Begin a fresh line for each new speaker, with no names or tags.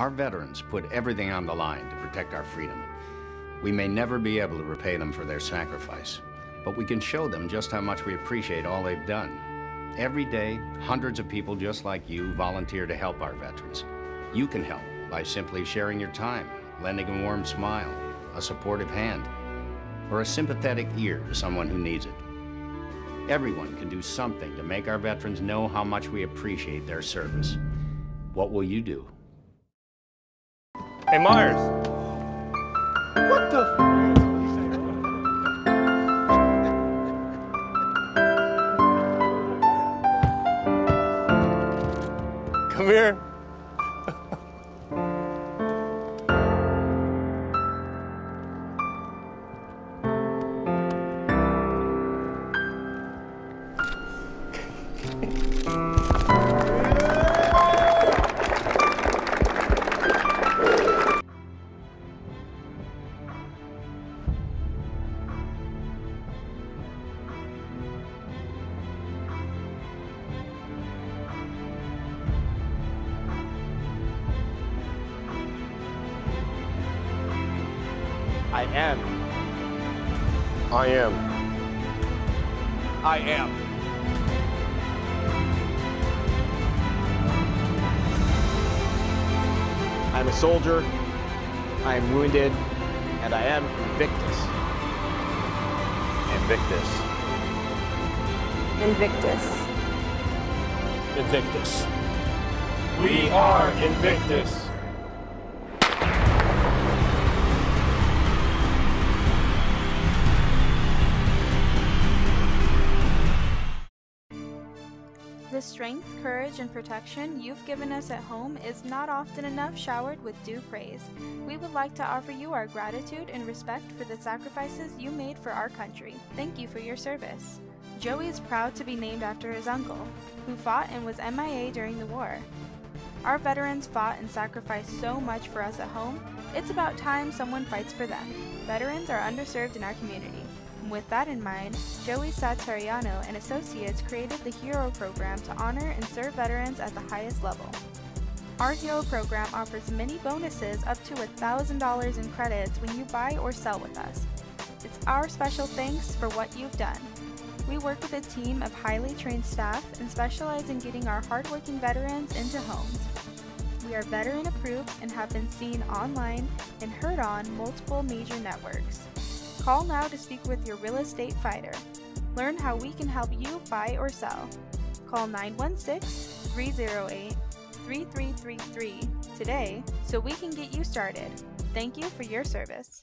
Our veterans put everything on the line to protect our freedom. We may never be able to repay them for their sacrifice, but we can show them just how much we appreciate all they've done. Every day, hundreds of people just like you volunteer to help our veterans. You can help by simply sharing your time, lending a warm smile, a supportive hand, or a sympathetic ear to someone who needs it. Everyone can do something to make our veterans know how much we appreciate their service. What will you do?
Hey, Myers.
What the?
Come here.
I am.
I am.
I am. I'm a soldier. I am wounded, and I am Invictus.
Invictus.
Invictus.
Invictus.
We are Invictus.
The strength, courage, and protection you've given us at home is not often enough showered with due praise. We would like to offer you our gratitude and respect for the sacrifices you made for our country. Thank you for your service. Joey is proud to be named after his uncle, who fought and was MIA during the war. Our veterans fought and sacrificed so much for us at home, it's about time someone fights for them. Veterans are underserved in our community. With that in mind, Joey Satariano and Associates created the HERO program to honor and serve veterans at the highest level. Our HERO program offers many bonuses up to $1,000 in credits when you buy or sell with us. It's our special thanks for what you've done. We work with a team of highly trained staff and specialize in getting our hardworking veterans into homes. We are veteran approved and have been seen online and heard on multiple major networks. Call now to speak with your real estate fighter. Learn how we can help you buy or sell. Call 916 308 3333 today so we can get you started. Thank you for your service.